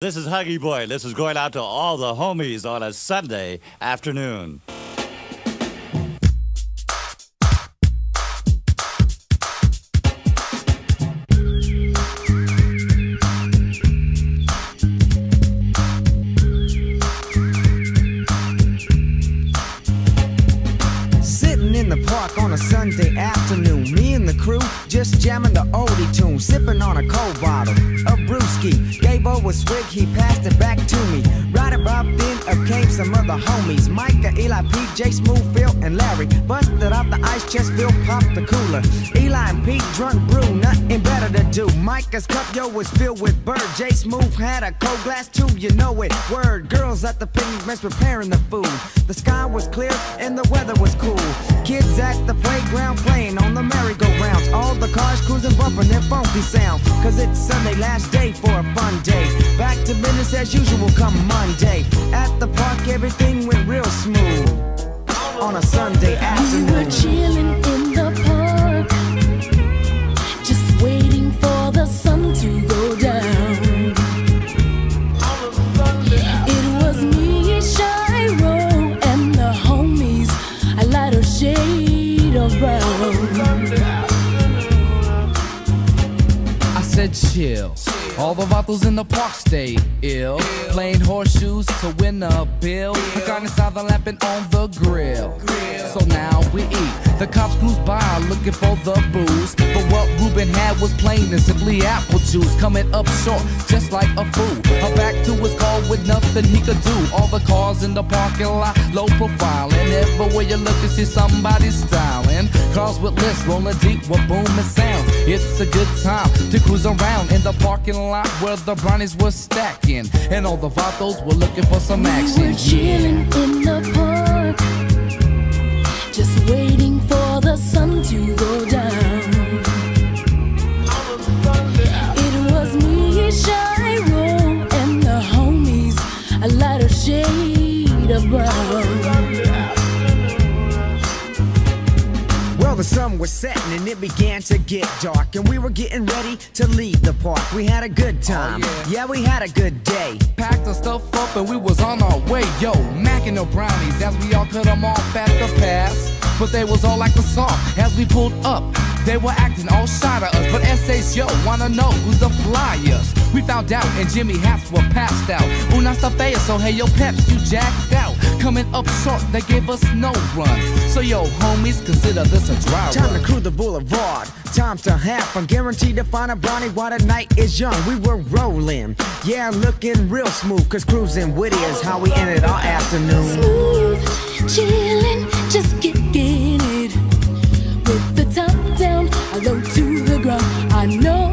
This is Huggy Boy. This is going out to all the homies on a Sunday afternoon. Sitting in the park on a Sunday afternoon, me and the crew just jamming the oldie tune, sipping on a cold bottle swig, he passed it back to me. Homies: Micah, Eli, Pete, J, Smooth, Phil, and Larry. Busted out the ice chest, Phil popped the cooler. Eli and Pete drunk brew, nothing better to do. Micah's cup, yo, was filled with bird. J, Smooth had a cold glass too, you know it. Word, girls at the picnic mess preparing the food. The sky was clear and the weather was cool. Kids at the playground playing on the merry-go-rounds. All the cars cruising, bumping their funky sound. Cause it's Sunday, last day for a fun day. Back to business as usual come Monday. At the park, everything went real smooth. On a Sunday We were afternoon. chilling in the park, just waiting for the sun to go down. It was me, Shiro, and the homies, a lighter shade of brown. I said chill. All the vatos in the park stay ill. Playing horseshoes to win a bill. The carne asada lapping on the grill. So now we eat. The cops cruise by looking for the booze. But what Ruben had was plain and simply apple juice. Coming up short, just like a fool. A back to his car with nothing he could do. All the cars in the parking lot, low profile. And everywhere you look, you see somebody styling. Cars with lists rolling deep with booming sounds. It's a good time to cruise around in the parking lot where the brownies were stacking. And all the vatos were looking for some We action. were chilling in the park, just waiting for the sun to go down. It was me, Shiro, and the homies, a lighter shade of brown. The sun was setting and it began to get dark, and we were getting ready to leave the park. We had a good oh, time. yeah, we had a good day. Packed our stuff up and we was on our way. Yo, macking the brownies as we all cut them off at the pass. But they was all like the soft as we pulled up. They were acting all shy to us, but essays, yo, wanna know who's the flyers. We found out and Jimmy hats were passed out. Una está fea, so hey, yo, peps, you jacked out. Coming up short, they gave us no run. So yo, homies, consider this a dry Time to run. crew the boulevard. Time to have fun. Guaranteed to find a brownie while the night is young. We were rolling. Yeah, looking real smooth. Cause cruising Whittier is how we ended our afternoon. Smooth, chillin', just getting it. With the top down, I low to the ground. I know